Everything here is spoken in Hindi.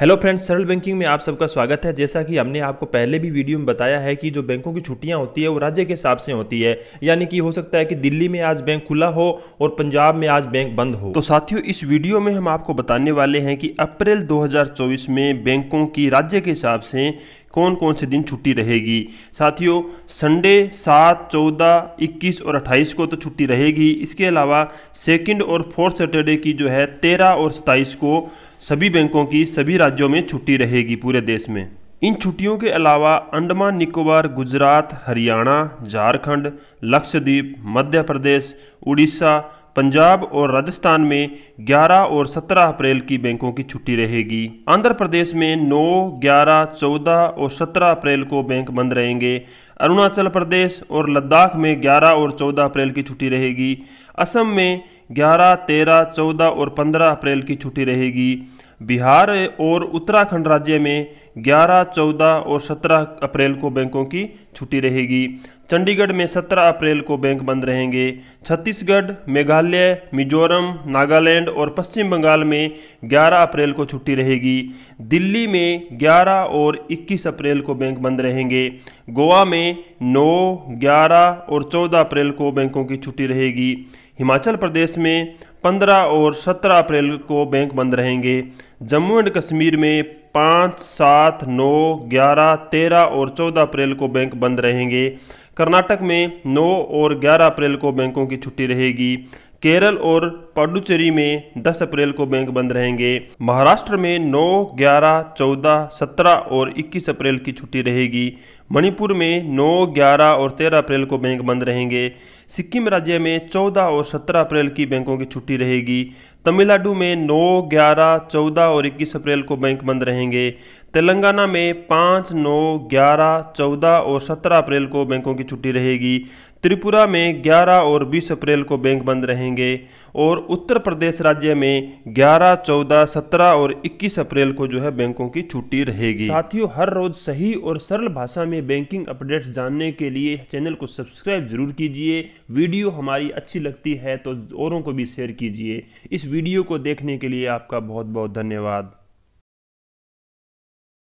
हेलो फ्रेंड्स सरल बैंकिंग में आप सबका स्वागत है। जैसा कि हमने आपको पहले भी वीडियो में बताया है कि जो बैंकों की छुट्टियाँ होती है, वो राज्य के हिसाब से होती है। यानी कि हो सकता है कि दिल्ली में आज बैंक खुला हो और पंजाब में आज बैंक बंद हो। तो साथियों, इस वीडियो में हम आपको बताने वाले हैं कि अप्रैल 2024 में बैंकों की राज्य के हिसाब से कौन कौन से दिन छुट्टी रहेगी? साथियों, संडे सात, चौदह, इक्कीस और अट्ठाईस को तो छुट्टी रहेगी। इसके अलावा सेकंड और फोर्थ सैटरडे की जो है, तेरह और सताईस को सभी बैंकों की, सभी राज्यों में छुट्टी रहेगी पूरे देश में। इन छुट्टियों के अलावा अंडमान, निकोबार, गुजरात, हरियाणा, झारखंड, लक्षद्वीप, मध्य प्रदेश, उड़ीसा पंजाब और राजस्थान में 11 और 17 अप्रैल की बैंकों की छुट्टी रहेगी। आंध्र प्रदेश में 9, 11, 14 और 17 अप्रैल को बैंक बंद रहेंगे। अरुणाचल प्रदेश और लद्दाख में 11 और 14 अप्रैल की छुट्टी रहेगी। असम में 11, 13, 14 और 15 अप्रैल की छुट्टी रहेगी। बिहार और उत्तराखंड राज्य में 11, 14 और 17 अप्रैल को बैंकों की छुट्टी रहेगी। चंडीगढ़ में 17 अप्रैल को बैंक बंद रहेंगे। छत्तीसगढ़ मेघालय मिजोरम नागालैंड और पश्चिम बंगाल में 11 अप्रैल को छुट्टी रहेगी। दिल्ली में 11 और 21 अप्रैल को बैंक बंद रहेंगे। गोवा में 9, 11 और 14 अप्रैल को बैंकों की छुट्टी रहेगी। हिमाचल प्रदेश में 15 और 17 अप्रैल को बैंक बंद रहेंगे। जम्मू एंड कश्मीर में पाँच सात नौ ग्यारह तेरह और चौदह अप्रैल को बैंक बंद रहेंगे। कर्नाटक में 9 और 11 अप्रैल को बैंकों की छुट्टी रहेगी। केरल और पाडुचेरी में 10 अप्रैल को बैंक बंद रहेंगे। महाराष्ट्र में 9, 11, 14, 17 और 21 अप्रैल की छुट्टी रहेगी। मणिपुर में 9, 11 और 13 अप्रैल को बैंक बंद रहेंगे। सिक्किम राज्य में 14 और 17 अप्रैल की बैंकों की छुट्टी रहेगी। तमिलनाडु में 9, 11, 14 और 21 अप्रैल को बैंक बंद रहेंगे। तेलंगाना में 5, 9, 11, 14 और 17 अप्रैल को बैंकों की छुट्टी रहेगी। त्रिपुरा में 11 और 20 अप्रैल को बैंक बंद रहेंगे। और उत्तर प्रदेश राज्य में 11, 14, 17 और 21 अप्रैल को जो है बैंकों की छुट्टी रहेगी। साथियों हर रोज सही और सरल भाषा में बैंकिंग अपडेट्स जानने के लिए चैनल को सब्सक्राइब ज़रूर कीजिए। वीडियो हमारी अच्छी लगती है तो औरों को भी शेयर कीजिए। इस वीडियो को देखने के लिए आपका बहुत बहुत धन्यवाद।